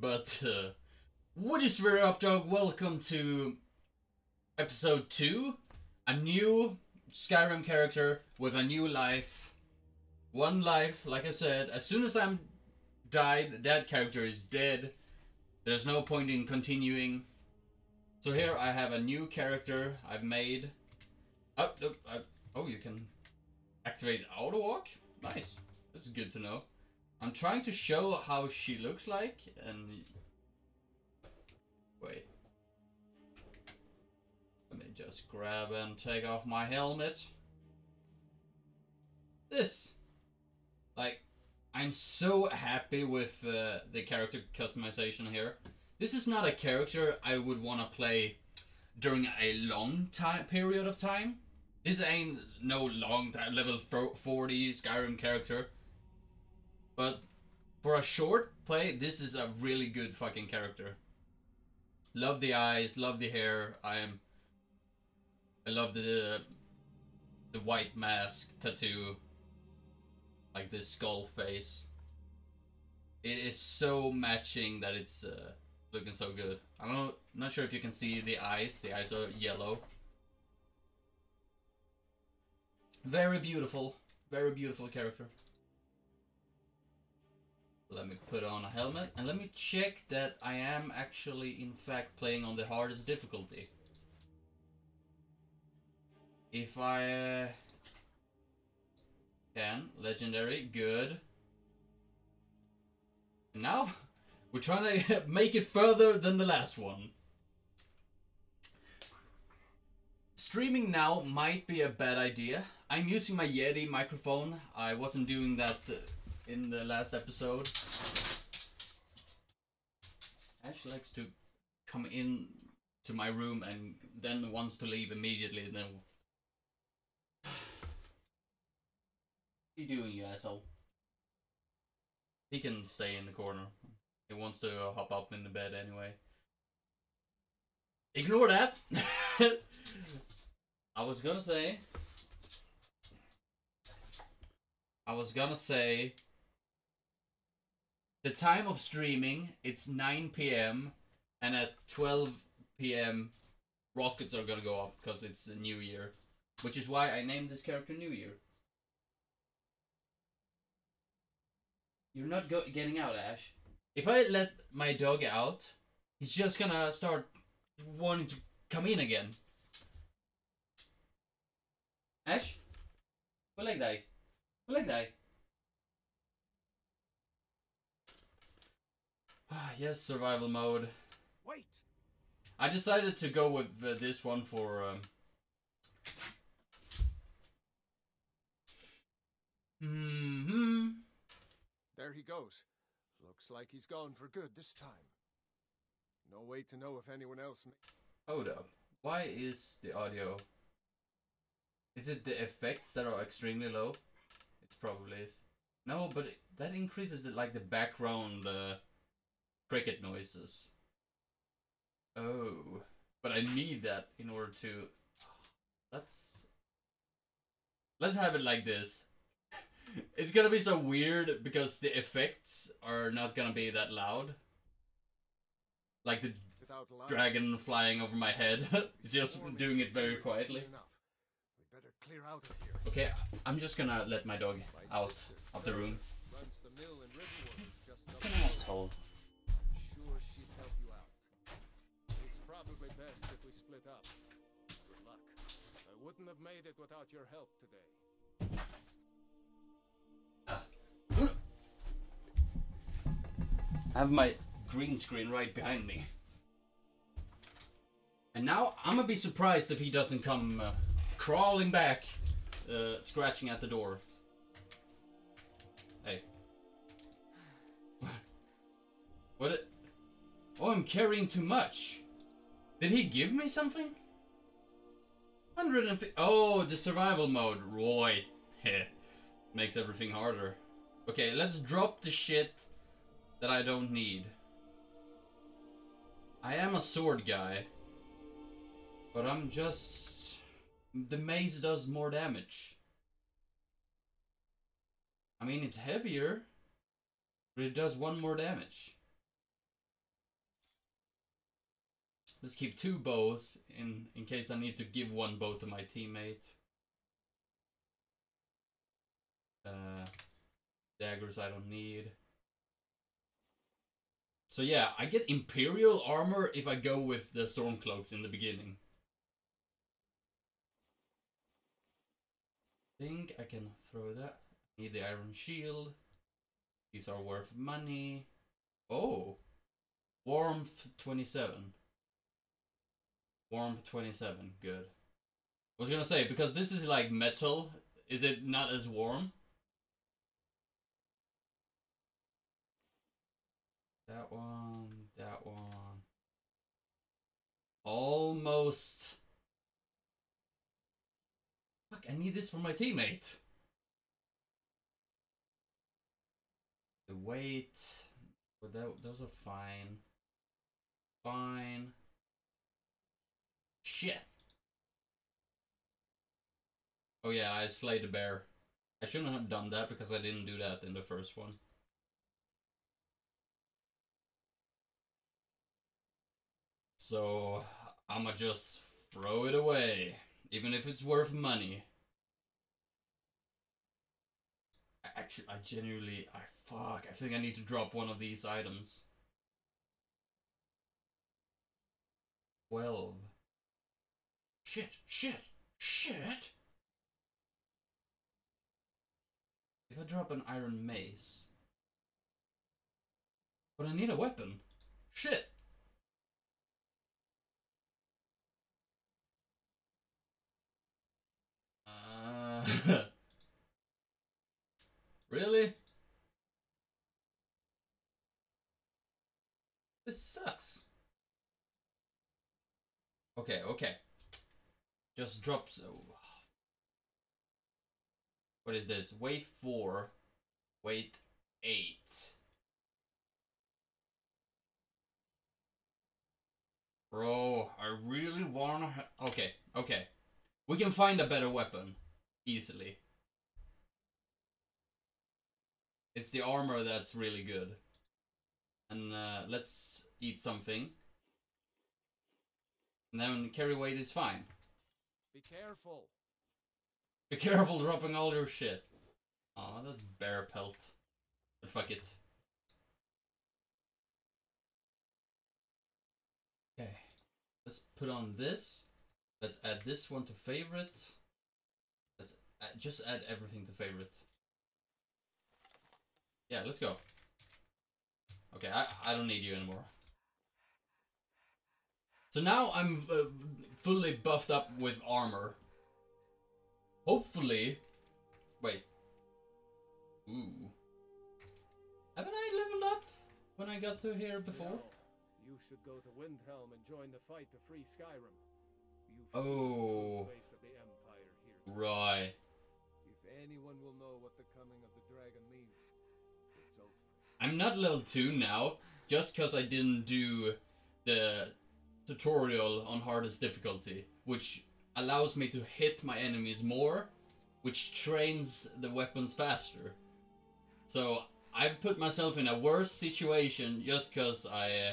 but uh, what is very up, dog? Welcome to episode two. A new Skyrim character with a new life. One life, like I said. As soon as I'm died, that character is dead. There's no point in continuing. So here I have a new character I've made. Oh, oh, oh, oh you can activate auto walk. Nice. That's good to know. I'm trying to show how she looks like and wait. Let me just grab and take off my helmet. This like I'm so happy with uh, the character customization here. This is not a character I would want to play during a long time period of time. This ain't no long time level 40 Skyrim character. But for a short play, this is a really good fucking character. Love the eyes, love the hair. I am. I love the the white mask tattoo, like this skull face. It is so matching that it's uh, looking so good. I'm not, I'm not sure if you can see the eyes. The eyes are yellow. Very beautiful. Very beautiful character. Let me put on a helmet and let me check that I am actually in fact playing on the hardest difficulty. If I uh, can, legendary, good. Now, we're trying to make it further than the last one. Streaming now might be a bad idea. I'm using my Yeti microphone. I wasn't doing that uh, in the last episode. Ash likes to come in to my room and then wants to leave immediately. and Then, what are you doing, you asshole? He can stay in the corner. He wants to hop up in the bed anyway. Ignore that. I was gonna say. I was gonna say the time of streaming it's 9 p.m. and at 12 p.m. rockets are gonna go off because it's the new year, which is why I named this character New Year. You're not go- getting out, Ash. If I let my dog out, he's just gonna start wanting to come in again. Ash, gå lägg dig. Gå lägg dig. yes, survival mode. Wait. I decided to go with uh, this one for. Um... hmm There he goes. Looks like he's gone for good this time. No way to know if anyone else. Hold up. Why is the audio? Is it the effects that are extremely low? It probably is. No, but it, that increases the, like the background uh, cricket noises. Oh, but I need that in order to. Let's. Let's have it like this. it's gonna be so weird because the effects are not gonna be that loud. Like the dragon flying over my head. it's just doing it very quietly. Okay, I'm just gonna let my dog out of the room. An asshole. Wouldn't have made it without your help today. I have my green screen right behind me. And now I'm gonna be surprised if he doesn't come uh, crawling back, uh, scratching at the door. Hey. what? Oh, I'm carrying too much. Did he give me something? 150. Oh, the survival mode. Roy. Makes everything harder. Okay, let's drop the shit that I don't need. I am a sword guy. But I'm just... The mace does more damage. I mean, it's heavier. But it does one more damage. Let's keep two bows in in case I need to give one bow to my teammate. Uh, daggers I don't need. So yeah, I get Imperial armor if I go with the Stormcloaks in the beginning. think I can throw that. Need the Iron Shield. These are worth money. Oh! Warmth 27. Warmth 27, good. I was gonna say, because this is like metal, is it not as warm? That one, that one. Almost. Fuck, I need this for my teammate. The weight. But that, those are fine. Fine. Shit. Oh yeah, I slayed a bear. I shouldn't have done that because I didn't do that in the first one. So, I'ma just throw it away, even if it's worth money. Actually, I genuinely, I fuck, I think I need to drop one of these items. 12. Shit, shit, shit! If I drop an iron mace. But I need a weapon. Shit! Uh, really? This sucks. Okay, okay. Just drops. What is this? Weight 4. Weight 8. Bro, I really wanna. okay, okay. We can find a better weapon. Easily. It's the armor that's really good. And uh, let's eat something. And then carry weight is fine. Be careful. Be careful dropping all your shit. Aw, that's bear pelt. But fuck it. Okay. Let's put on this. Let's add this one to favorite. Let's add, just add everything to favorite. Yeah, let's go. Okay, I, I don't need you anymore. So now I'm uh, fully buffed up with armor. Hopefully... Wait. Ooh. Haven't I leveled up when I got to here before? No. You should go to Windhelm and join the fight to free Skyrim. You've Oh. seen the face of the Empire here. Right. If anyone will know what the coming of the dragon means. I'm not level 2 now, just because I didn't do the tutorial on hardest difficulty, which allows me to hit my enemies more, which trains the weapons faster. So I've put myself in a worse situation just because I uh,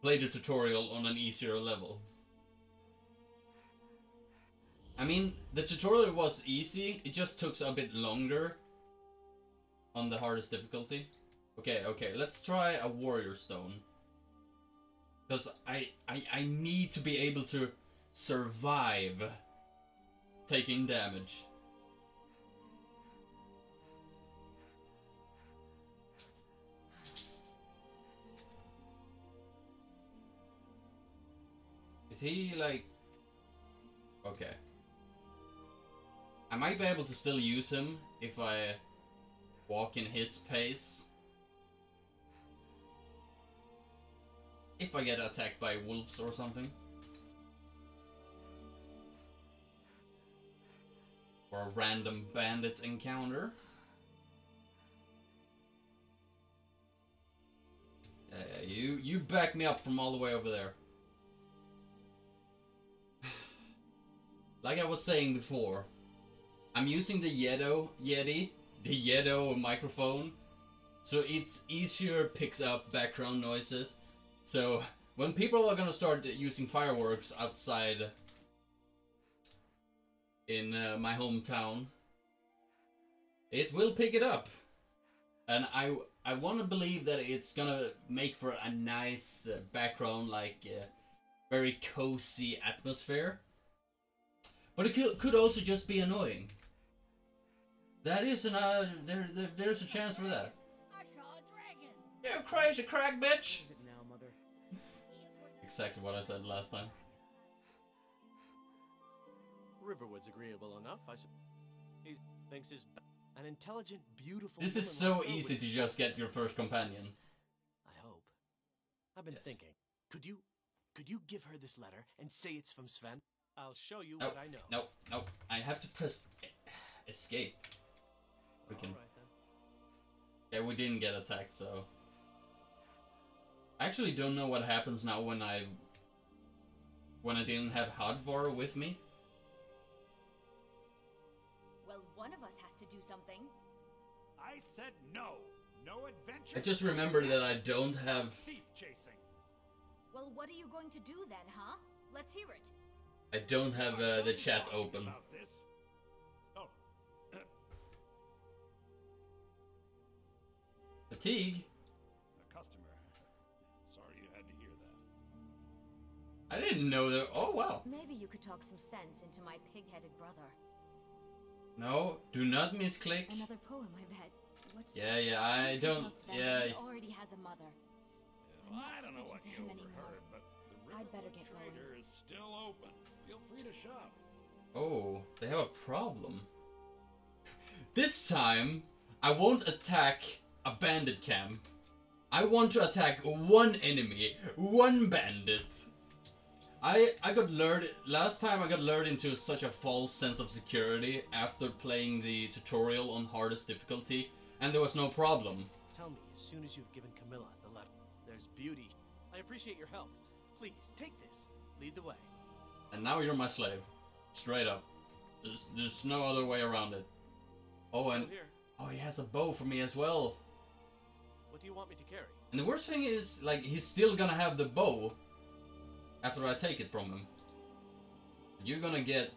played the tutorial on an easier level. I mean, the tutorial was easy, it just took a bit longer on the hardest difficulty. Okay, okay, let's try a warrior stone. Because I, I, I need to be able to survive taking damage. Is he like... Okay. I might be able to still use him if I walk in his pace. If I get attacked by wolves or something. Or a random bandit encounter. Yeah, yeah, you, you back me up from all the way over there. like I was saying before, I'm using the Yedo, Yeti, the Yedo microphone, so it's easier picks up background noises. So when people are gonna start using fireworks outside in uh, my hometown, it will pick it up, and I I want to believe that it's gonna make for a nice uh, background, like uh, very cozy atmosphere. But it could, could also just be annoying. That is an uh, there, there there's a chance for that. I saw a dragon. You crazy crack bitch! Exactly what I said last time. Riverwood's agreeable enough, I suppose. He thinks ba- an intelligent, beautiful. This is so easy to just get your first companion. I hope. I've been thinking. Could you, could you give her this letter and say it's from Sven? I'll show you Nope, what I know. nope, nope. I have to press escape. We can. Right. Yeah, we didn't get attacked, so. I actually don't know what happens now when I. When I didn't have Hadvar with me. Well, one of us has to do something. I said no. No adventure. I just remember that I don't have. thief chasing. Well, what are you going to do then, huh? Let's hear it. I don't have uh, the chat open. About this. Oh, Fatigue? I didn't know that. Oh, wow. Maybe you could talk some sense into my pig-headed brother. No, do not misclick. Another poem, I bet. What's Yeah, yeah, I You don't. Yeah. He already has a mother. I'm Well, I don't know what you overheard, anymore. but the I'd better Riverwood get going. Is still open. Feel free to shop. Oh, they have a problem. This time, I won't attack a bandit camp. I want to attack one enemy, one bandit. I I got lured last time. I got lured into such a false sense of security after playing the tutorial on hardest difficulty, and there was no problem. Tell me as soon as you've given Camilla the letter. There's beauty. I appreciate your help. Please take this. Lead the way. And now you're my slave, straight up. There's there's no other way around it. Oh, Still and here. oh, he has a bow for me as well. What do you want me to carry? And the worst thing is, like, he's still gonna have the bow after I take it from him. You're gonna get.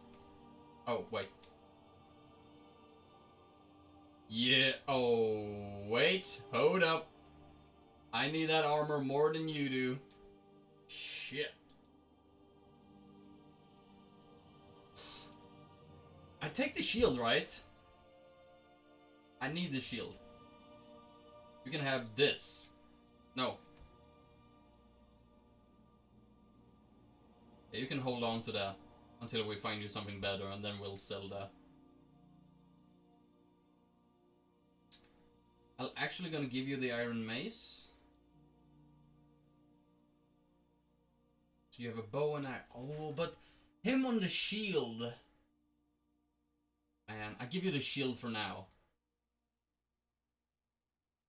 Oh, wait. Yeah. Oh, wait. Hold up. I need that armor more than you do. Shit. I take the shield, right? I need the shield. You can have this. No. Yeah, you can hold on to that until we find you something better and then we'll sell that. I'm actually gonna give you the iron mace. So you have a bow and I oh but him on the shield. Man, I give you the shield for now.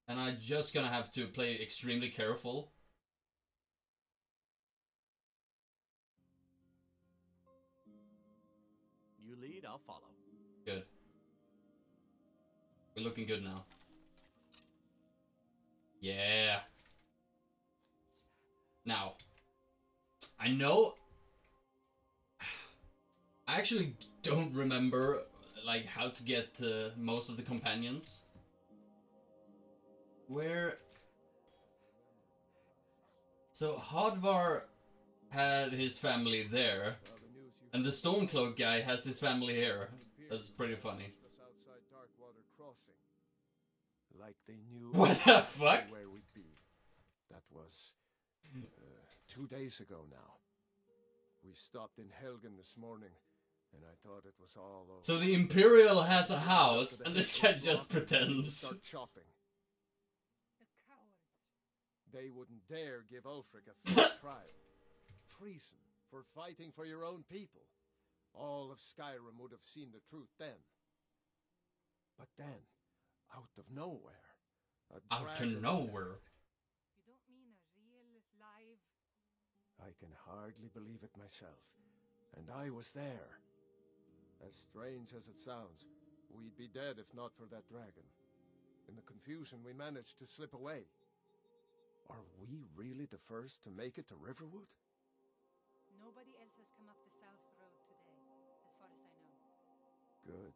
And I'm just gonna have to play extremely careful. Lead, I'll follow. Good. We're looking good now. Yeah. Now, I know. I actually don't remember like how to get uh, most of the companions. Where? So Hadvar had his family there, Well, the news you and the Stormcloak guy has his family here. That's pretty funny. pushed us outside Darkwater Crossing. Like they knew What the fuck? where we'd be. That was uh, two days ago now. We stopped in Helgen this morning, and I thought it was all over. So the Imperial has a house, and this heads guy just pretends. Start chopping. The cowards. They wouldn't dare give Ulfric a fair trial. Treason for fighting for your own people. All of Skyrim would have seen the truth then. But then, out of nowhere, a Out to dragon nowhere. You don't mean a real, live. I can hardly believe it myself. And I was there. As strange as it sounds, we'd be dead if not for that dragon. In the confusion, we managed to slip away. Are we really the first to make it to Riverwood? Nobody else has come up the South Road today, as far as I know. Good.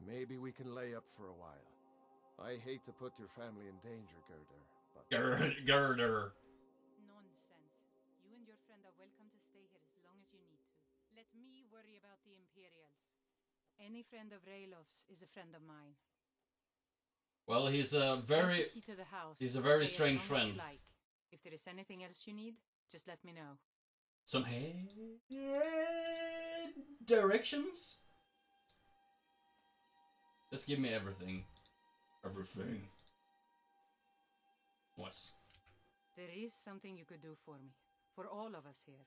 Maybe we can lay up for a while. I hate to put your family in danger, Gerdur, but Gir- girder. Nonsense. You and your friend are welcome to stay here as long as you need to. Let me worry about the Imperials. Any friend of Ralof's is a friend of mine. Well, he's a very. the key to the house. he's a very strange friend. Like. If there is anything else you need, just let me know. Some head directions? Just give me everything. Everything. What? There is something you could do for me. For all of us here.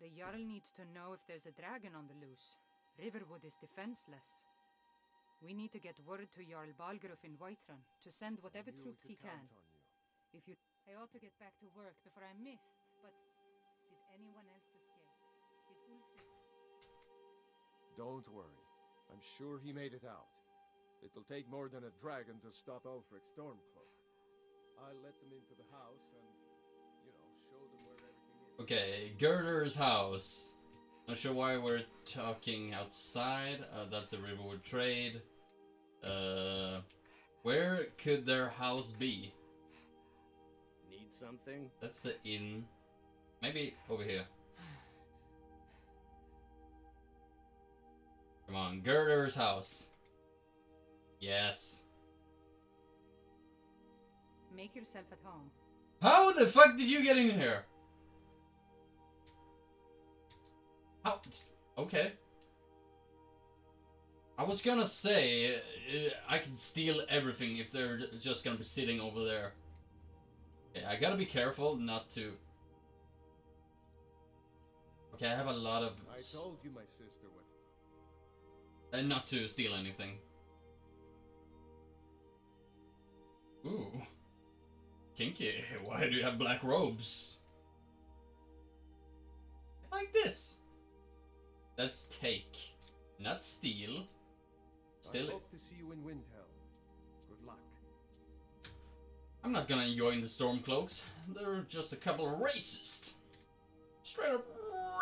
The Jarl needs to know if there's a dragon on the loose. Riverwood is defenseless. We need to get word to Jarl Balgruuf in Whiterun to send whatever troops he can. you. If you I ought to get back to work before I missed, but did anyone else escape? Did Ulfric? Don't worry. I'm sure he made it out. It'll take more than a dragon to stop Ulfric Stormcloak. I'll let them into the house and, you know, show them where everything is. Okay, Gerdur's house. Not sure why we're talking outside. Uh, that's the Riverwood Trade. Uh, where could their house be? Need something? That's the inn. Maybe over here. Come on, Gerdur's house. Yes. Make yourself at home. How the fuck did you get in here? How? Okay. I was gonna say, uh, I can steal everything if they're just gonna be sitting over there. Okay, I gotta be careful not to. Okay, I have a lot of. I told you my sister would. and not to steal anything. Ooh. Kinky. Why do you have black robes? Like this. Let's take. Not steal. Still. I hope to see you in Windhelm. Good luck. I'm not gonna join the Stormcloaks. They're just a couple of racists. Straight up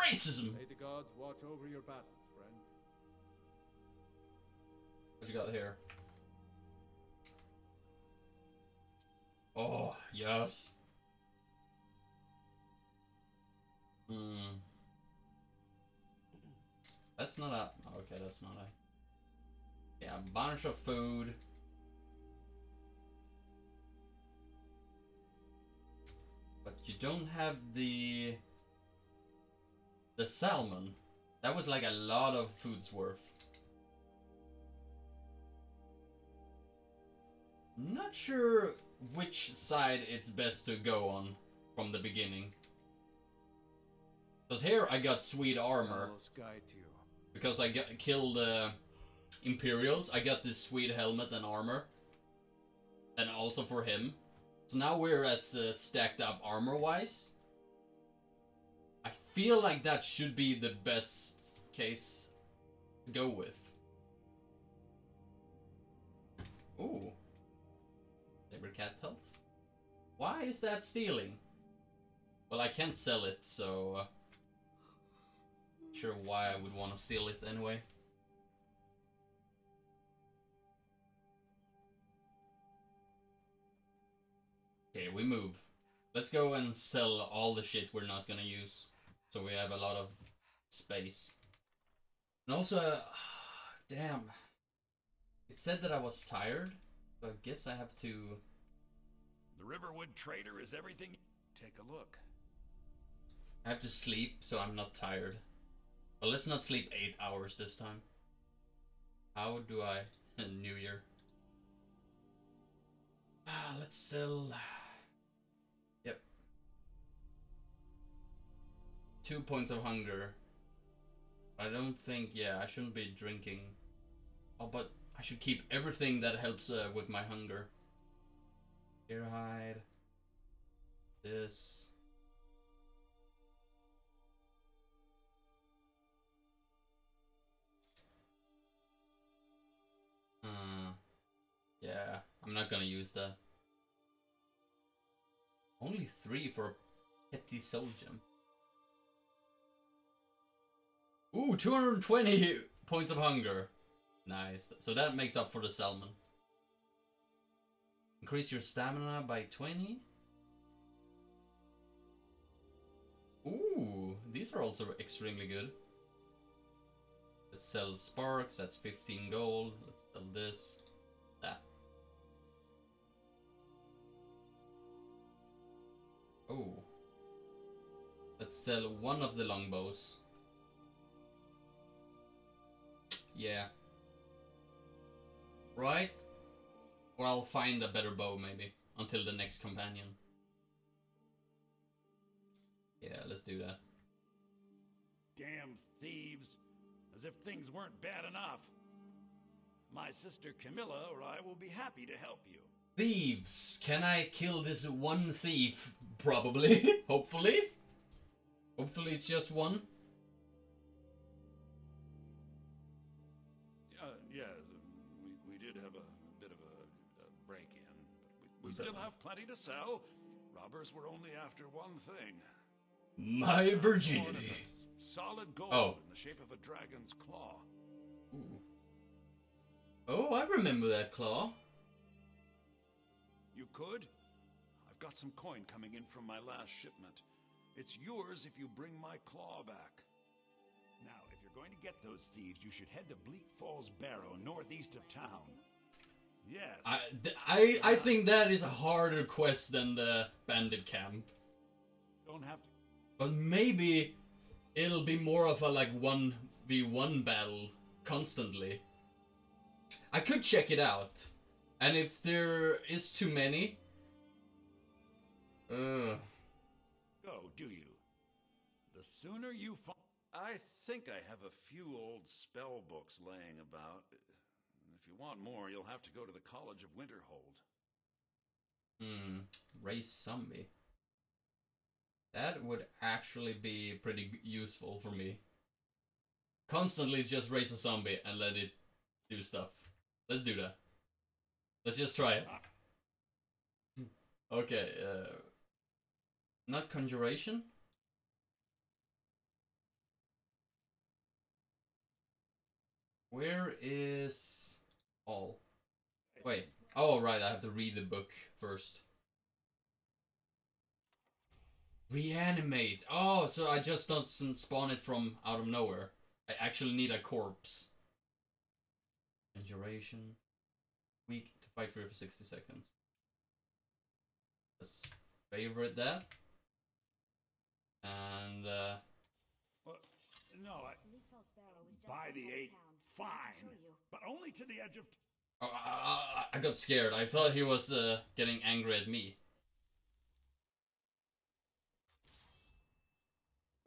racism. May the gods watch over your battles, friend. What you got here? Oh, yes. Hmm. That's not a. Okay, that's not a. Yeah, a bunch of food. But you don't have the. The salmon. That was like a lot of food's worth. Not sure which side it's best to go on from the beginning. Because here I got sweet armor. Talos guide to you. Because I got, killed uh, Imperials, I got this sweet helmet and armor. And also for him. So now we're as uh, stacked up armor wise. I feel like that should be the best case to go with. Ooh. Saber cat pelt? Why is that stealing? Well, I can't sell it, so. Uh, sure why I would want to steal it anyway. Okay, we move. Let's go and sell all the shit we're not gonna use. So we have a lot of space. And also, uh, damn. It said that I was tired, so I guess I have to. The Riverwood Trader is everything. Take a look. I have to sleep so I'm not tired. But let's not sleep eight hours this time. How do I? New Year. Ah, let's sell. Two points of hunger. I don't think. Yeah, I shouldn't be drinking. Oh, but I should keep everything that helps uh, with my hunger. Deer hide. This. Uh, yeah, I'm not gonna use that. Only three for Petty Soul. Ooh, 220 points of hunger. Nice. So that makes up for the salmon. Increase your stamina by 20. Ooh, these are also extremely good. Let's sell sparks, that's 15 gold. Let's sell this. That. Oh. Let's sell one of the longbows. Yeah. Right? Or I'll find a better bow maybe until the next companion. Yeah, let's do that. Damn thieves. As if things weren't bad enough. My sister Camilla or I will be happy to help you. Thieves! Can I kill this one thief? Probably. Hopefully. Hopefully it's just one. Still have plenty to sell. Robbers were only after one thing. My virginity. Solid gold Oh. in the shape of a dragon's claw. Ooh. Oh, I remember that claw. You could? I've got some coin coming in from my last shipment. It's yours if you bring my claw back. Now, if you're going to get those thieves, you should head to Bleak Falls Barrow, northeast of town. Yes. I, th- I, I think that is a harder quest than the bandit camp. don't have to. But maybe it'll be more of a like 1v1 battle constantly. I could check it out. And if there is too many. Uh, Go, do you? The sooner you find. I think I have a few old spell books laying about. You want more, you'll have to go to the College of Winterhold. hmm. Raise zombie. That would actually be pretty useful for me. Constantly just raise a zombie and let it do stuff. Let's do that. Let's just try it. Okay, uh. Not conjuration? Where is all? Wait. Oh, right, I have to read the book first. Reanimate. Oh, so I just doesn't spawn it from out of nowhere. I actually need a corpse. Conjuration. Weak to fight for 60 seconds. Let's favorite that. And, uh, Well, no, I. Bleak Falls Barrow is just By the eight, town. I can fine. Show you. But only to the edge of. oh, I, I, I got scared. I thought he was uh, getting angry at me.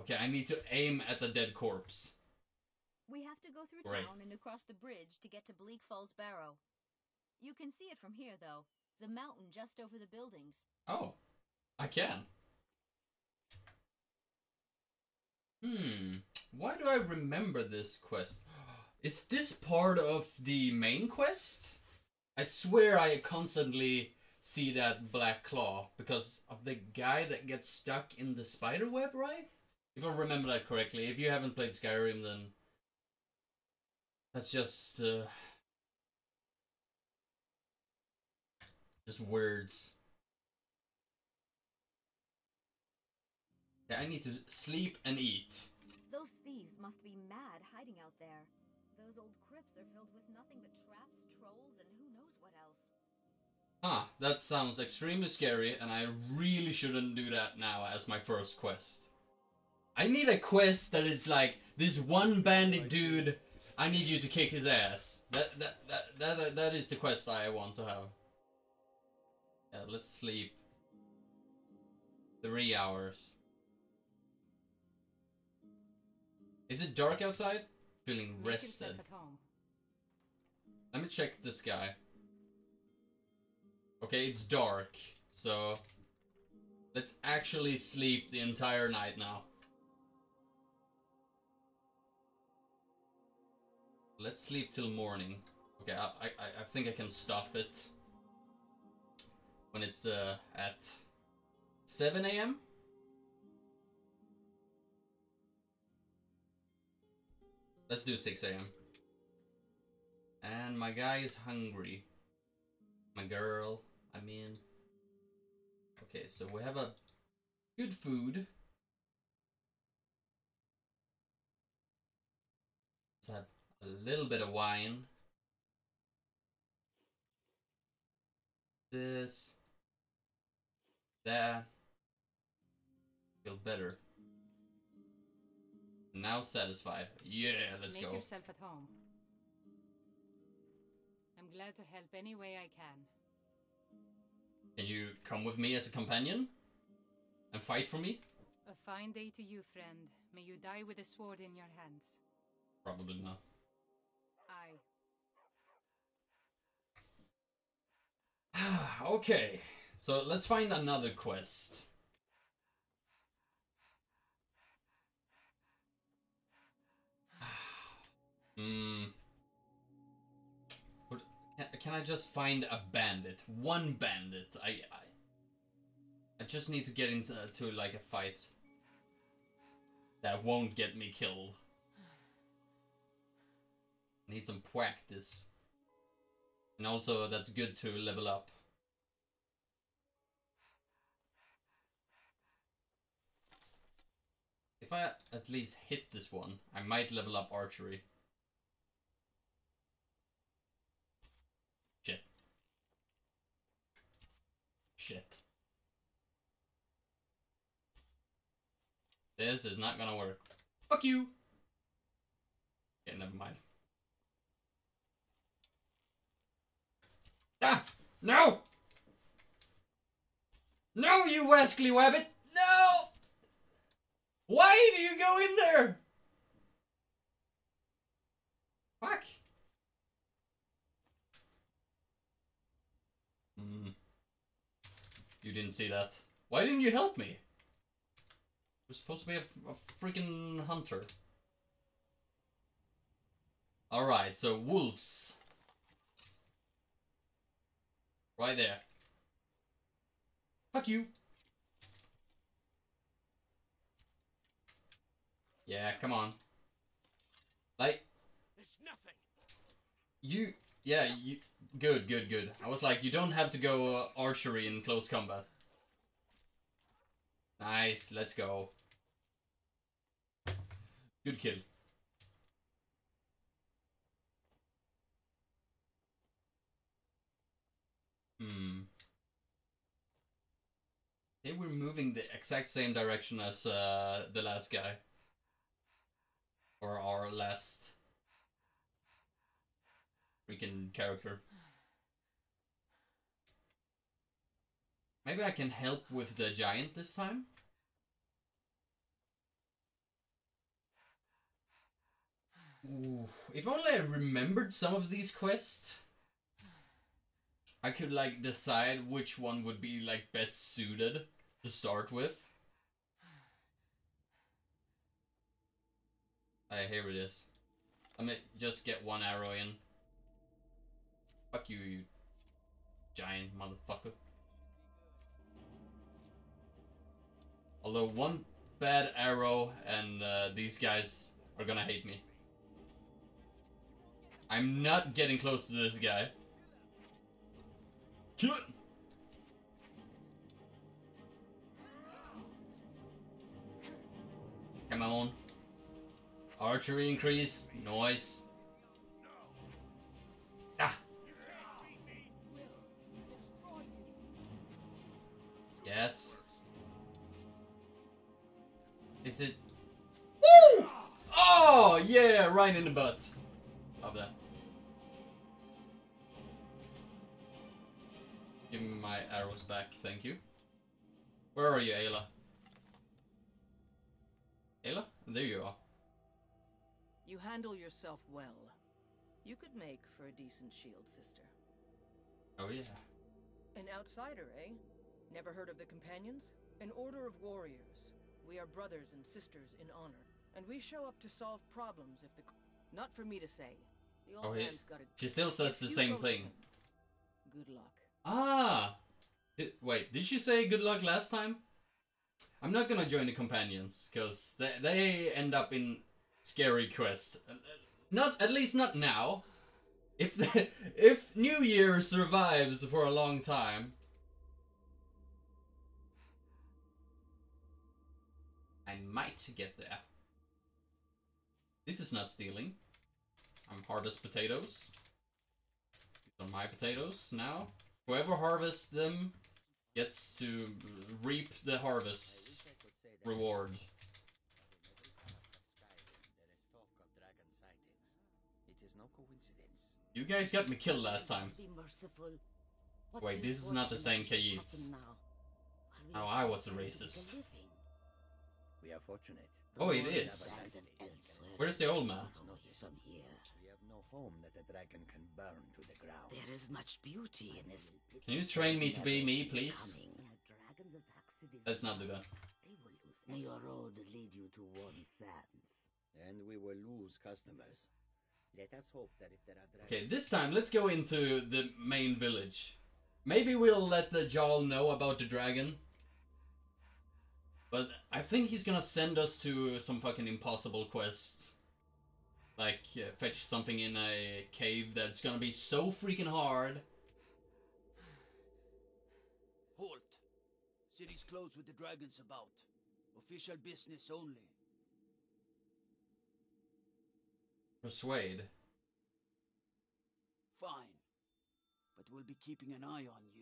Okay, I need to aim at the dead corpse. We have to go through Great. town and across the bridge to get to Bleak Falls Barrow. You can see it from here, though. The mountain just over the buildings. Oh, I can. Hmm. Why do I remember this quest? Is this part of the main quest? I swear I constantly see that black claw because of the guy that gets stuck in the spider web, right? If I remember that correctly. If you haven't played Skyrim, then that's just uh, just words. Yeah, I need to sleep and eat. Those thieves must be mad hiding out there. Those old crypts are filled with nothing but traps, trolls, and who knows what else. Ah, that sounds extremely scary, and I really shouldn't do that now as my first quest. I need a quest that is like this one bandit dude. I need you to kick his ass. That that that that that, that is the quest I want to have. Yeah, let's sleep. Three hours. Is it dark outside? Feeling rested. yourself at home. Let me check this guy. Okay, it's dark, so let's actually sleep the entire night now. Let's sleep till morning. Okay, I, I, I think I can stop it when it's uh, at 7 a.m.? Let's do 6 a.m. And my guy is hungry. My girl, I mean. Okay, so we have a good food. Let's have a little bit of wine. This. That. Feel better. Now satisfied. Yeah, let's Make go. yourself at home. I'm glad to help any way I can. Can you come with me as a companion? And fight for me? A fine day to you, friend. May you die with a sword in your hands. Probably not. I. okay, so let's find another quest. Hmm. Can I just find a bandit? One bandit. I, I, I just need to get into to like a fight that won't get me killed. Need some practice. And also, that's good to level up. If I at least hit this one, I might level up archery. Shit. Shit. This is not gonna work. Fuck you! Yeah, never mind. Ah! No! No, you Wesley Wabbit! No! Why do you go in there? Fuck. Hmm. You didn't see that. Why didn't you help me? You're supposed to be a, a freaking hunter. Alright, so wolves. Right there. Fuck you. Yeah, come on. Like, It's nothing. you, yeah, you, good, good, good. I was like, you don't have to go uh, archery in close combat. Nice, let's go. Good kill. Hmm. They were moving the exact same direction as uh, the last guy. Or our last freaking character. Maybe I can help with the giant this time? Ooh, if only I remembered some of these quests. I could like decide which one would be like best suited to start with. Hey, here it is. Let me just get one arrow in. Fuck you, you giant motherfucker. Although one bad arrow and uh, these guys are gonna hate me. I'm not getting close to this guy. Kill it! Come on. Archery increase. Noise. Right in the butt. Love that. Give me my arrows back, thank you. Where are you, Aela? Aela? There you are. You handle yourself well. You could make for a decent shield sister. Oh yeah. An outsider, eh? Never heard of the Companions? An order of warriors. We are brothers and sisters in honor, and we show up to solve problems if the. Not for me to say. The old Oh, man's got it. She still says the same thing. him, Good luck. Ah! Did, wait, did she say good luck last time? I'm not gonna join the companions because they they end up in scary quests. Uh, Not at least not now. If the, if New Year survives for a long time, I might get there. This is not stealing. I'm harvest potatoes. These are my potatoes now. Whoever harvests them gets to reap the harvest reward. It is no coincidence. You guys got me killed last time. Be merciful. What Wait, this is not the same has now? I was the still going to racist. Make a living? We are fortunate. Oh, it We is. have a Abandoned elsewhere. Where's the old man? From here. We have no home that a dragon can burn to the ground. There is much beauty in this. Can you train me to be me, please? Coming. Dragons attack cities Let's not do that. They will lose. May your road lead you to warm sands. And we will lose customers. Let us hope that if there are dragons. Okay, this time let's go into the main village. Maybe we'll let the Jarl know about the dragon. But I think he's gonna send us to some fucking impossible quest. Like, uh, fetch something in a cave that's gonna be so freaking hard. Halt! City's closed with the dragons about. Official business only. Persuade. Fine. But we'll be keeping an eye on you.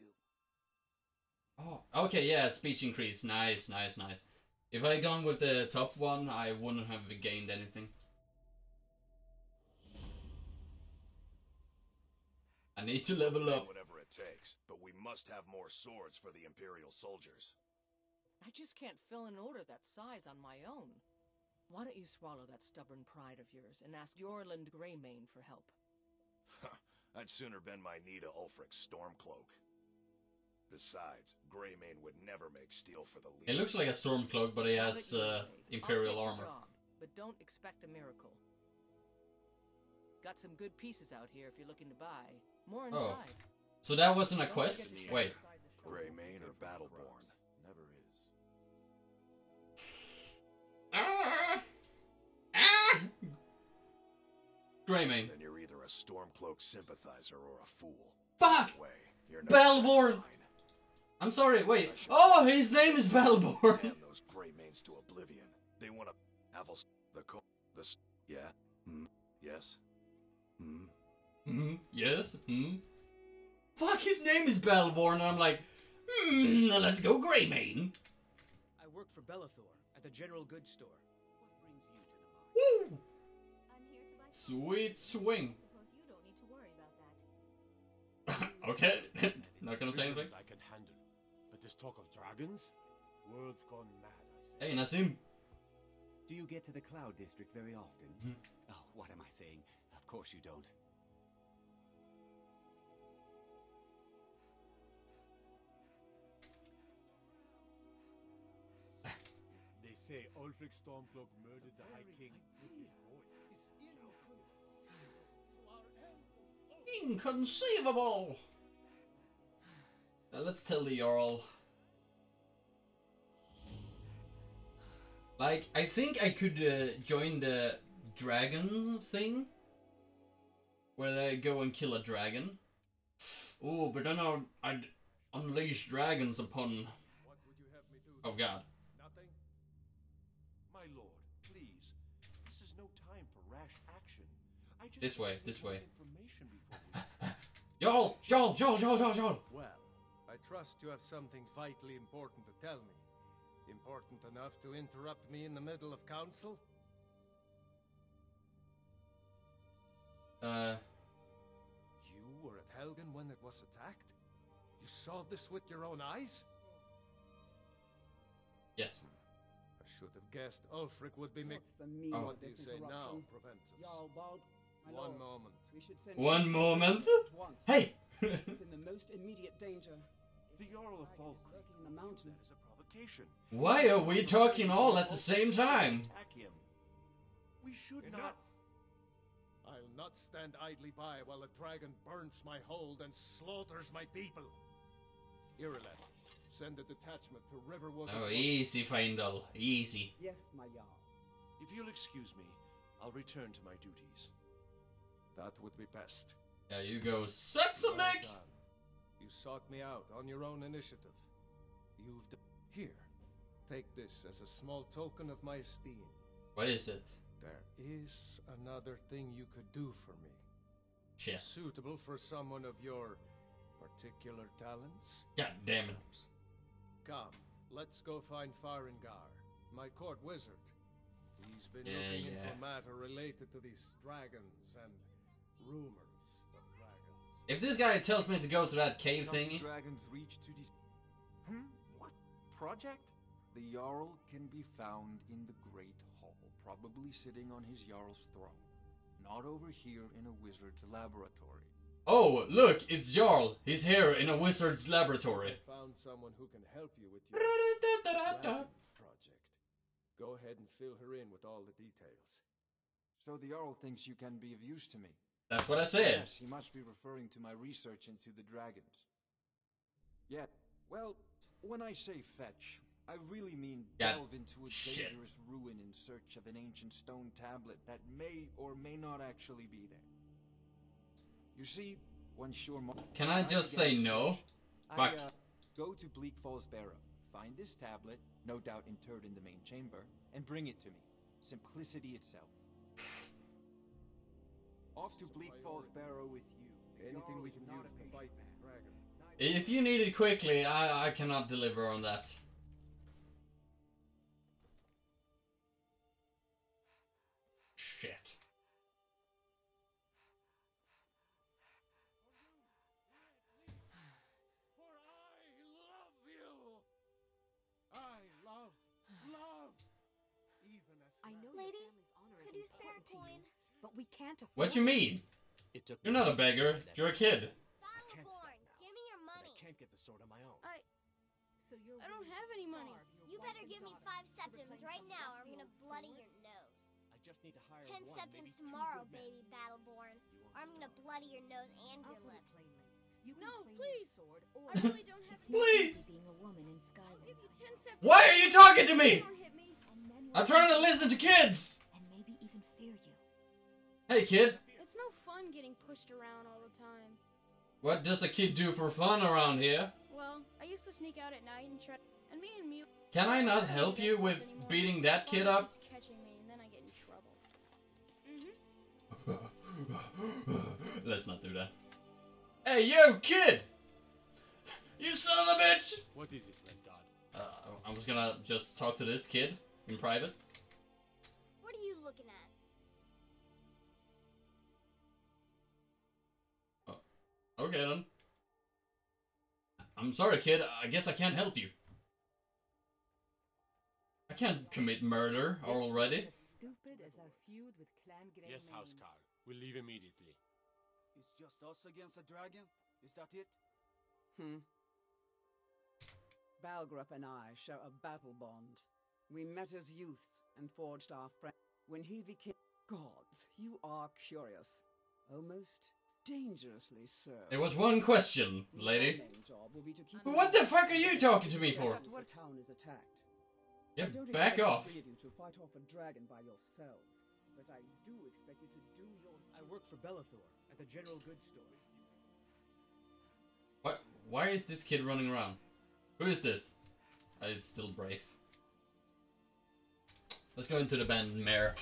Oh, okay, yeah, speech increase. Nice, nice, nice. If I had gone with the top one, I wouldn't have gained anything. I need to level up. Whatever it takes, but we must have more swords for the Imperial soldiers. I just can't fill an order that size on my own. Why don't you swallow that stubborn pride of yours and ask Eorlund Greymane for help? I'd sooner bend my knee to Ulfric's Stormcloak. Besides, Greymane would never make steel for the league. It looks like a stormcloak, but he has uh, imperial armor. job, but don't expect a miracle. Got some good pieces out here if you're looking to buy. More Oh. So that wasn't a quest? forget Wait. inside the shop. Greymane or Battleborn? Never is. Ah! Ah! Greymane. Then you're either a Stormcloak sympathizer or a fool. Fuck! Way, you're no Battleborn! friend of mine. I'm sorry, wait. Oh, his name is Battleborn! Damn those Greymanes to oblivion. They want to have us the co the s- yeah. Hmm. Yes. Hmm. Hmm, yes, hmm. Fuck, his name is Battleborn, and I'm like, hmm, let's go Greymane. I work for Belethor at the general goods store. What brings you to the market? Woo! I'm here to buy Sweet swing. Suppose you don't need to worry about that. okay, not gonna say anything. I can handle, but this talk of dragons, world's gone mad. I say. Hey, Nazeem. Do you get to the Cloud District very often? Hmm. Oh, what am I saying? Of course you don't. They say Ulfric Stormcloak murdered the High King with his voice. Inconceivable! Uh, let's tell the Jarl. Like, I think I could uh, join the dragon thing. Where I go and kill a dragon. Oh, but then I'll, I'd unleash dragons upon. What would you have me do? Oh god. Nothing? My lord, please. This is no time for rash action. I just This way, this way. Information before we... Jarl! Jarl! Jarl! Jarl! Jarl! Jarl! well, I trust you have something vitally important to tell me. Important enough to interrupt me in the middle of council? Uh, You were at Helgen when it was attacked? You saw this with your own eyes? yes. I should have guessed Ulfric would be mixed. What's the meaning Oh. What of do you this say now, interruption? Proventus? Jarl Bald, my One lord, moment. we should send One moment. once. Hey! it's in the most immediate danger. The Jarl of Falkreath in the mountains. That is. Why are we talking all at the same time? Attack him. We should Enough. not. I'll not stand idly by while a dragon burns my hold and slaughters my people. Irileth, Send a detachment to Riverwood. Oh, easy, Faendal. Easy. Yes, my Jarl. If you'll excuse me, I'll return to my duties. That would be best. Yeah, you go suck some Well You sought me out on your own initiative. You've d- here. Take this as a small token of my esteem. What is it? There is another thing you could do for me. Shit. Suitable for someone of your particular talents. God damn it. Come, let's go find Farengar, my court wizard. He's been Yeah, looking yeah. into a matter related to these dragons and rumors of dragons. If this guy tells me to go to that cave thingy, dragons reach to this. Hmm? What project? The Jarl can be found in the Great Hall, probably sitting on his Jarl's throne. Not over here in a wizard's laboratory. oh look, it's Jarl. He's here in a wizard's laboratory. I found someone who can help you with your project. Go ahead and fill her in with all the details. So the Jarl thinks you can be of use to me. That's what I said. Yes, he must be referring to my research into the dragons. Yeah, well, when I say fetch, I really mean God, delve into a shit. dangerous ruin in search of an ancient stone tablet that may or may not actually be there. You see, once sure mo- Can I just get say research, no? I, Fuck. uh, go to Bleak Falls Barrow, find this tablet, no doubt interred in the main chamber, and bring it to me. Simplicity itself. Off to Bleak Falls Barrow with you. The Anything we can not use to fight this dragon. If you need it quickly, I, I cannot deliver on that. Shit. For I love you. I love love. Even as I know Lady, your family's honor is could you spare a coin? but we can't afford What you mean? It took You're not a beggar. You're a kid. can't stop Battleborn, now. give me your But money. I can't get the sword on my own. I, So you're I don't have any money. You better give me five to septims right now, or I'm gonna bloody sword? your nose. I just need to hire Ten one, septims maybe two tomorrow, good men. baby Battleborn. You Or I'm gonna bloody your nose and I'll your put lip. it plainly. You No, please. sword or I really don't have it's the not Please. being a woman in Skyrim. Give you ten. Why are you talking to me? Me. I'm trying to listen to kids. and maybe even fear you. Hey, kid. It's no fun getting pushed around all the time. What does a kid do for fun around here? Well, I used to sneak out at night and try. And me and Mew. Can I not help you with beating that kid up? Catching me, and then I get in trouble. Mm-hmm. Let's not do that. Hey, you kid! You son of a bitch! What is it, Red God? Uh, I was gonna just talk to this kid in private. What are you looking at? Okay then. I'm sorry, kid. I guess I can't help you. I can't commit murder already. As stupid as our feud with Clan Grey Yes, Housecarl. We'll leave immediately. It's just us against the dragon? Is that it? Hmm. Balgruuf and I share a battle bond. We met as youths and forged our friend. When he became gods, you are curious, almost dangerously so. There was one question, lady. main job will be to keep What the fuck are you talking to me for? The town is attacked. Yeah, back off. the three of you to fight off a dragon by yourselves, but I do expect you to do your. I work for Belethor at the general goods store. What? Why is this kid running around? Who is this? Uh, he's still brave. Let's go into the Bannered Mare.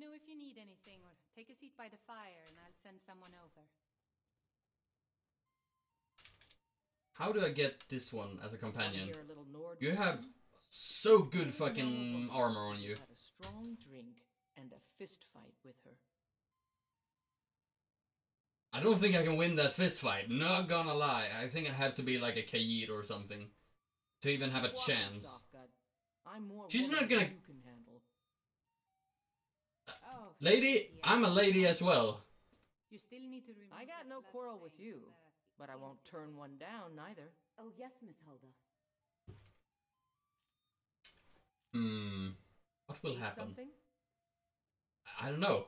Know if you need anything, or take a seat by the fire, and I'll send someone over. How do I get this one as a companion? Wanna hear a little Nord You have so good fucking armor on you. Had a strong drink and a fist fight with her. I don't think I can win that fist fight. Not gonna lie. I think I have to be like a Kaid or something to even have a chance. Softgut. I'm more She's not gonna- You can handle. Oh, Lady, I'm a lady as well. You still need to remove I got no quarrel with you, but I won't turn one down neither. Oh yes, Miss Hulda. Hmm. What will happen? Something? I don't know.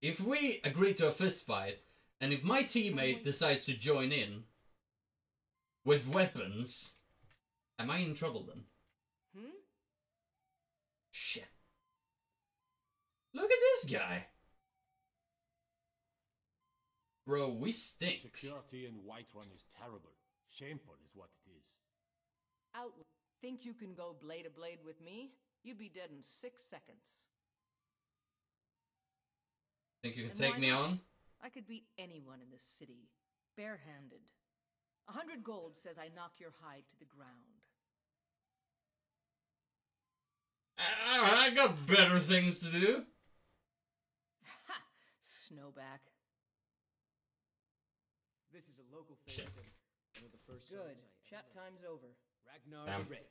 If we agree to a fist fight, and if my teammate decides to join in, with weapons. Am I in trouble then? Hmm? Shit. Look at this guy. Bro, we stink. Security in Whiterun is terrible. Shameful is what it is. Out. Think you can go blade to blade with me? You'd be dead in six seconds. Think you can And take me not? on? I could beat anyone in this city, barehanded. A hundred gold says I knock your hide to the ground. I, I got better things to do. Ha! Snowback. This is a local favorite. One of the first Good. songs I Chat time's over. Ragnar Damn. the Red.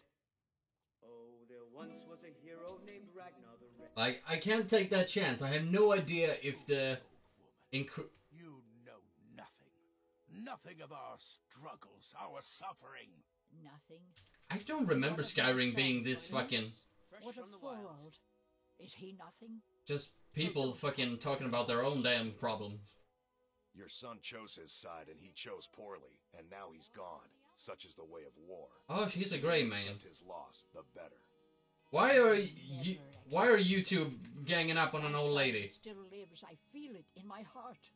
Oh, there once was a hero named Ragnar the Red. Like, I can't take that chance. I have no idea if the. Oh, incre- You know nothing. Nothing of our struggles, our suffering. Nothing. I don't remember Skyrim being this fucking. What of Thorald? Is he nothing? Just people fucking talking about their own damn problems. Your son chose his side and he chose poorly, and now he's gone. Such is the way of war. Oh, she's a Greymane. Accept his loss, the better. Why are you? Why are you two ganging up on an old lady? Still lives. I feel it in my heart.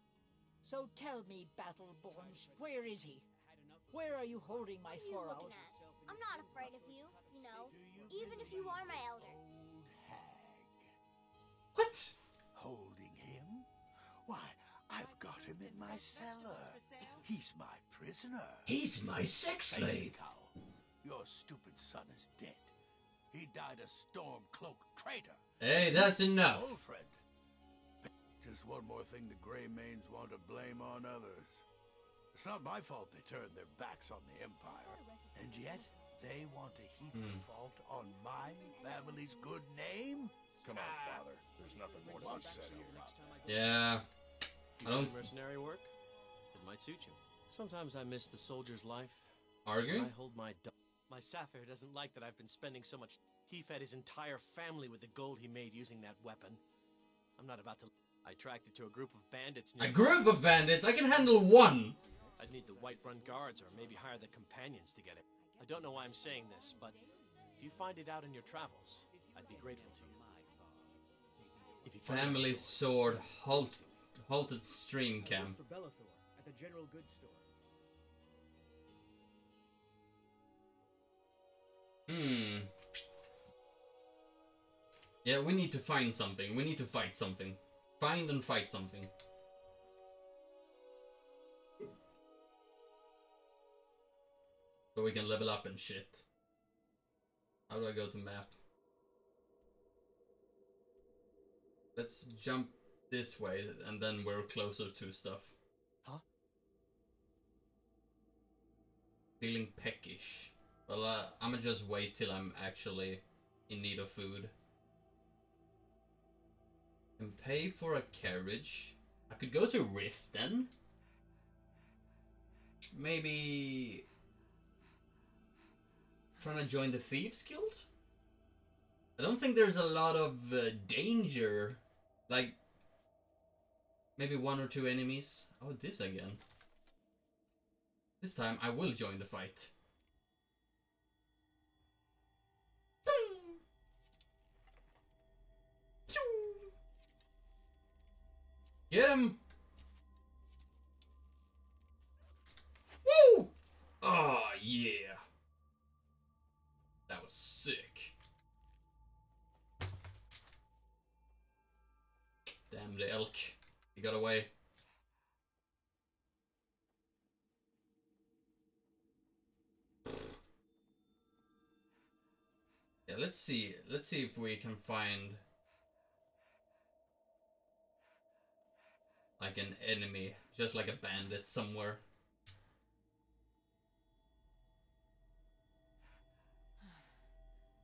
So tell me, Battleborns, where is he? Where are you holding my What are you looking at? I'm not afraid of you, you know, even if you are my elder. My cellar. He's my prisoner. He's my sex slave. Anyhow, your stupid son is dead. He died a Stormcloak traitor. Hey, that's enough. Ulfred. Just one more thing the Greymanes want to blame on others. It's not my fault they turned their backs on the Empire. And yet, they want to heap the Hmm. fault on my family's good name? Come on, father. There's nothing more to be said here. Yeah. I don't. mercenary work? It might suit you. Sometimes I miss the soldier's life. Arguing? I hold my du- My Sapphire doesn't like that I've been spending so much. He fed his entire family with the gold he made using that weapon. I'm not about to. I tracked it to a group of bandits. A group of bandits. I can handle one. I'd need the Whiterun guards or maybe hire the companions to get it. I don't know why I'm saying this, but if you find it out in your travels, I'd be grateful to you. If you find that Family sword. Halt. Halted stream cam. for Belethor at the general goods store. Hmm. Yeah, we need to find something. We need to fight something. Find and fight something. So we can level up and shit. How do I go to map? Let's jump this way and then we're closer to stuff. Huh? Feeling peckish. Well, uh, I'ma just wait till I'm actually in need of food. And pay for a carriage. I could go to Rift then. Maybe trying to join the Thieves Guild? I don't think there's a lot of uh, danger. Like, maybe one or two enemies. Oh, this again. This time I will join the fight. Get him! Woo! Oh, yeah. That was sick. Damn the elk. Got away. Yeah, let's see. Let's see if we can find like an enemy, just like a bandit somewhere.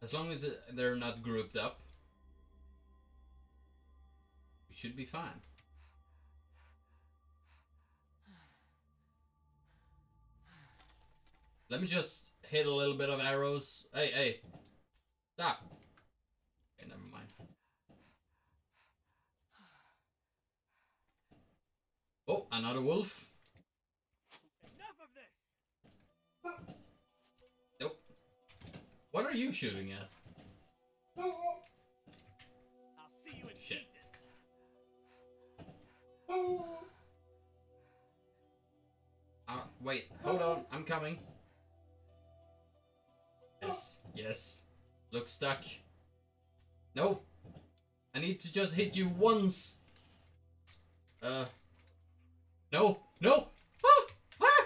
As long as they're not grouped up, we should be fine. Let me just hit a little bit of arrows. Hey, hey. Stop. Okay, never mind. Oh, another wolf. Enough of this! Nope. What are you shooting at? I'll see you in Shit. pieces. Uh, wait, hold on, I'm coming. Yes, yes. Look stuck. No. I need to just hit you once. Uh. No, no. Ah, ah,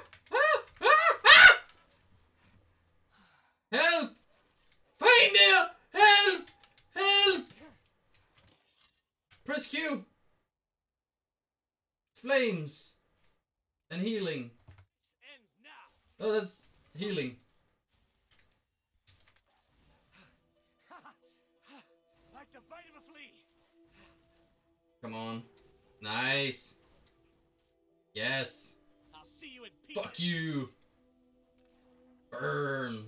ah! Help! Find there! Help! Help! Press Q. Flames. And healing. Oh, that's healing. Come on. Nice. Yes. I'll see you in pieces. Fuck you. Burn.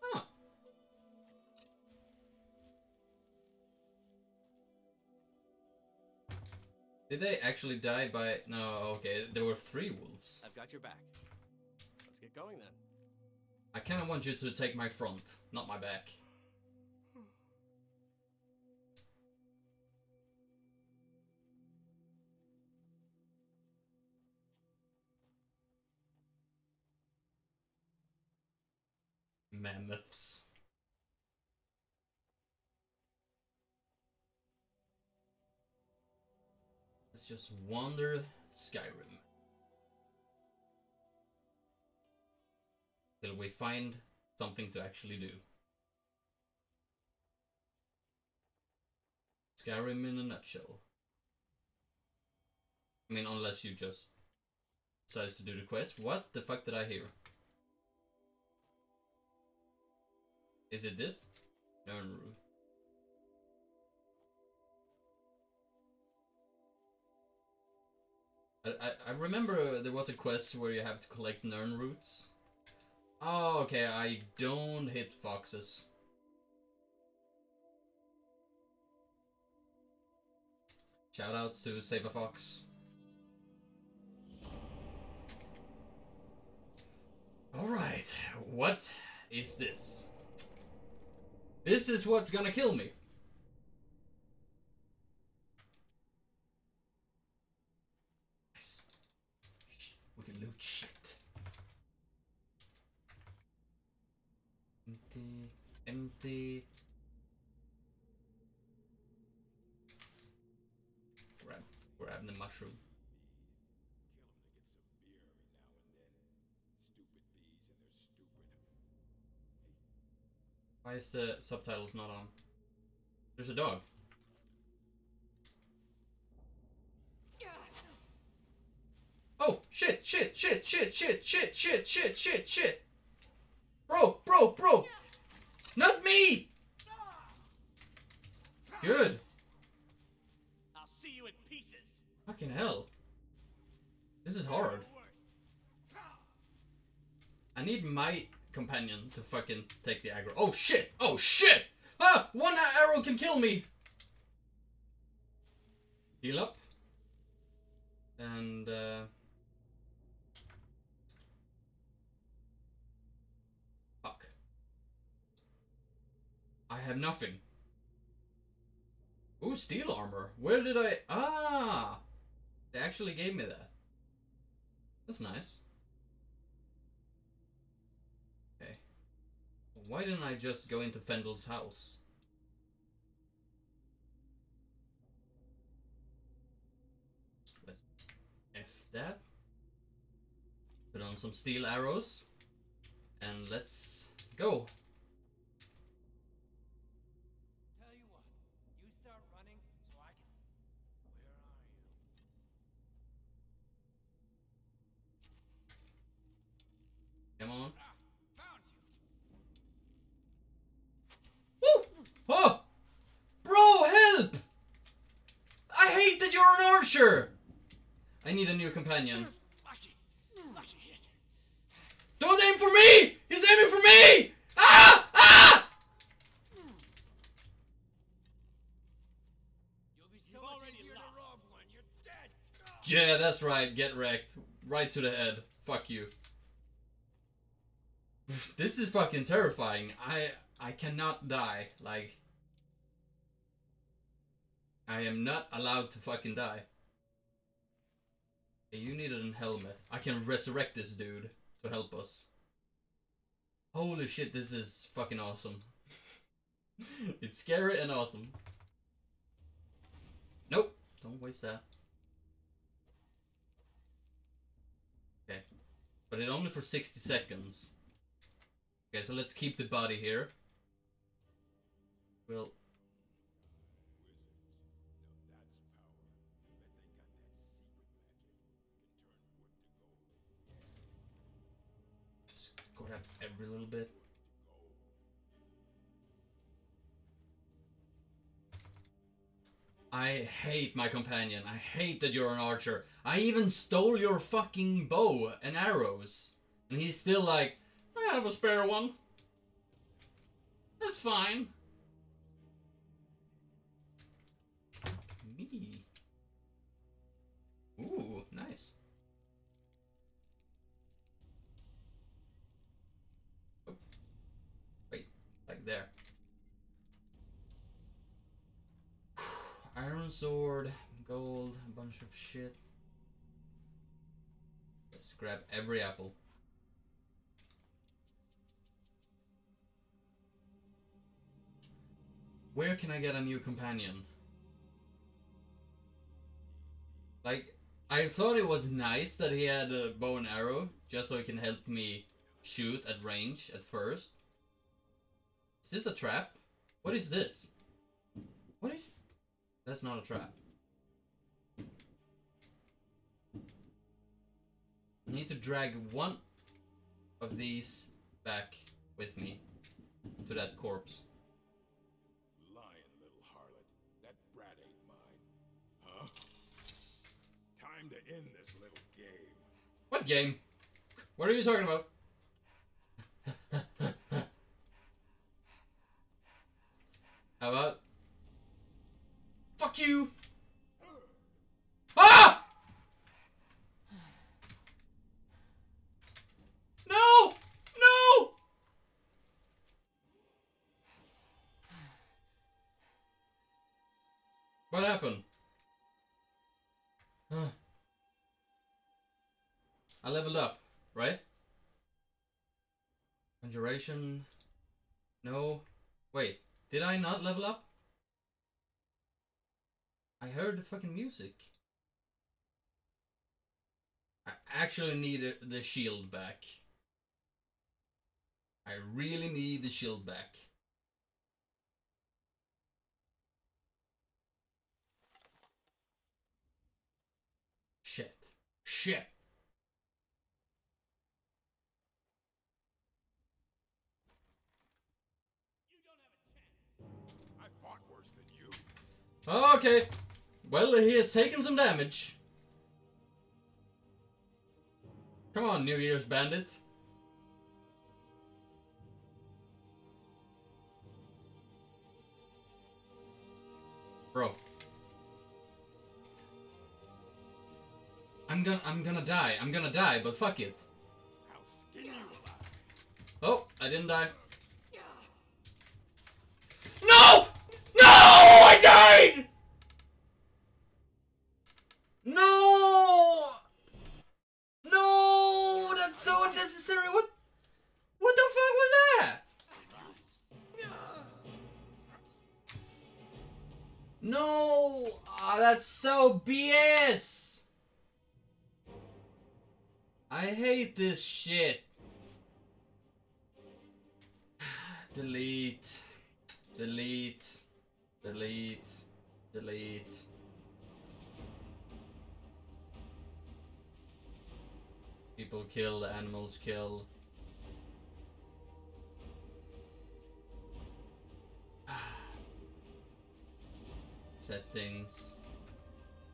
Huh. Did they actually die by... No, okay, there were three wolves. I've got your back. Let's get going then. I kinda want you to take my front, not my back. Mammoths. Let's just wander Skyrim. Till we find something to actually do. Skyrim in a nutshell. I mean, unless you just decides to do the quest. What the fuck did I hear? Is it this? Nirnroot. I, I, I remember there was a quest where you have to collect Nirnroots. Oh, okay, I don't hit foxes. Shoutouts to Save a Fox. Alright, what is this? This is what's gonna kill me. We can loot shit. Empty, empty. Grab, grab the mushroom. Why is the subtitles not on? There's a dog. Oh, shit, shit, shit, shit, shit, shit, shit, shit, shit, shit. Bro, bro, bro. Not me. Good. I'll see you in pieces. Fucking hell. This is hard. I need my companion to fucking take the aggro. Oh shit! Oh shit! Ah! One arrow can kill me! Heal up. And, uh... Fuck. I have nothing. Ooh, steel armor. Where did I... Ah! They actually gave me that. That's nice. Why didn't I just go into Faendal's house? Let's F that. Put on some steel arrows. And let's go. Tell you what, you start running so I can. Where are you? Come on. Found you. Woo! Oh! Bro, help! I hate that you're an archer! I need a new companion. Don't aim for me! He's aiming for me! Ah! Ah! Yeah, that's right. Get wrecked. right to the head. Fuck you. This is fucking terrifying. I I cannot die. Like I am not allowed to fucking die. You need a helmet. I can resurrect this dude to help us. Holy shit, this is fucking awesome. it's scary and awesome. Nope, don't waste that. Okay, but it only for 60 seconds. Okay, so let's keep the body here. We'll just grab every little bit. I hate my companion. I hate that you're an archer. I even stole your fucking bow and arrows. And he's still like, I have a spare one. That's fine. Iron sword, gold, a bunch of shit. Let's grab every apple. Where can I get a new companion? Like, I thought it was nice that he had a bow and arrow, just so he can help me shoot at range at first. Is this a trap? What is this? What is... That's not a trap. I need to drag one of these back with me to that corpse. Little harlot. That brat ain't mine. Huh? Time to end this little game. What game? What are you talking about? How about? You! Ah! No! No! What happened? Huh. I leveled up, right? Conjuration. No. Wait, did I not level up? I heard the fucking music. I actually need the shield back. I really need the shield back. Shit. Shit. I fought worse than you. Okay. Well, he has taken some damage. Come on, New Year's Bandit. Bro. I'm gonna I'm gonna die. I'm gonna die, but fuck it. Oh, I didn't die. No! No! I died! No! No! That's so unnecessary. What? What the fuck was that? No! Ah, that's so BS! I hate this shit. Delete. Delete. Delete. Delete. People kill, animals kill. Settings.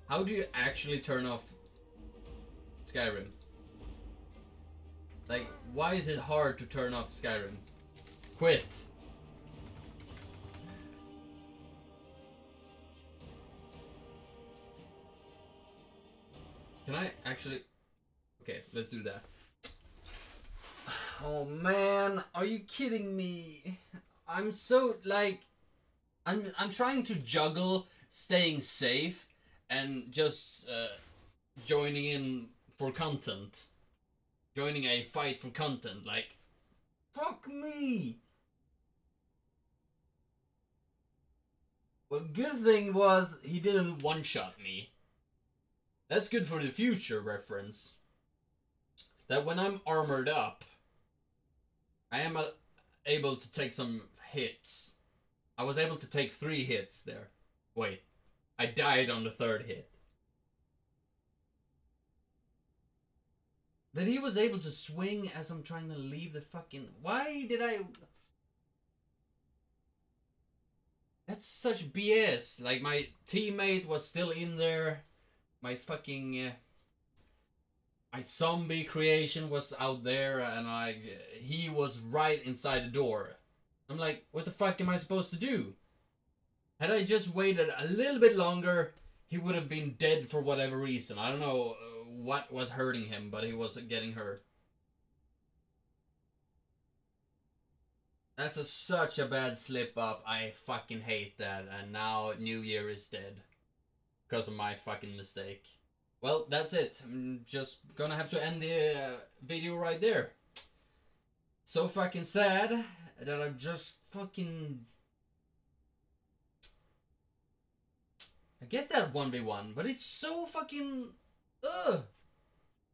How do you actually turn off Skyrim? Like, why is it hard to turn off Skyrim? Quit. Can I actually... Okay, let's do that. Oh man, are you kidding me? I'm so like I'm I'm trying to juggle staying safe and just uh, joining in for content. Joining a fight for content like fuck me. Well, good thing was he didn't one-shot me. That's good for the future reference. That when I'm armored up, I am uh, able to take some hits. I was able to take three hits there. Wait, I died on the third hit. That he was able to swing as I'm trying to leave the fucking. Why did I. That's such BS. Like, my teammate was still in there. My fucking. Uh, my zombie creation was out there, and I. He was right inside the door. I'm like, what the fuck am I supposed to do? Had I just waited a little bit longer, he would have been dead for whatever reason. I don't know uh, what was hurting him, but he was getting hurt. That's a, such a bad slip up. I fucking hate that. And now New Year is dead. Because of my fucking mistake. Well, that's it. I'm just gonna have to end the uh, video right there. So fucking sad that I'm just fucking. I get that 1v1, but it's so fucking. Ugh!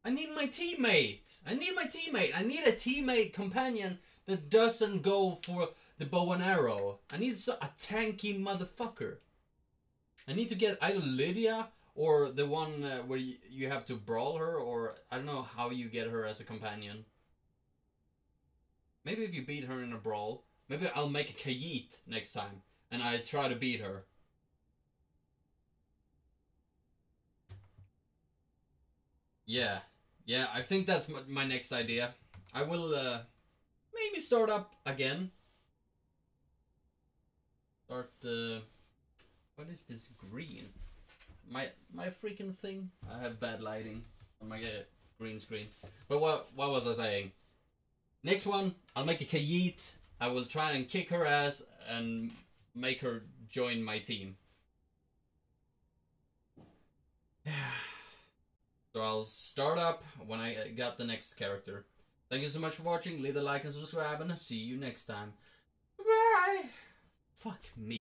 I need my teammate! I need my teammate! I need a teammate companion that doesn't go for the bow and arrow. I need a tanky motherfucker. I need to get either Lydia or the one uh, where you, you have to brawl her, or I don't know how you get her as a companion. Maybe if you beat her in a brawl, maybe I'll make a Khajiit next time, and I try to beat her. Yeah, yeah, I think that's my, my next idea. I will uh, maybe start up again. Start. Uh, what is this green? My my freaking thing. I have bad lighting on my uh, green screen. But what what was I saying? Next one, I'll make a Khajiit. I will try and kick her ass and make her join my team. so I'll start up when I got the next character. Thank you so much for watching. Leave a like and subscribe, and I'll see you next time. Bye. Fuck me.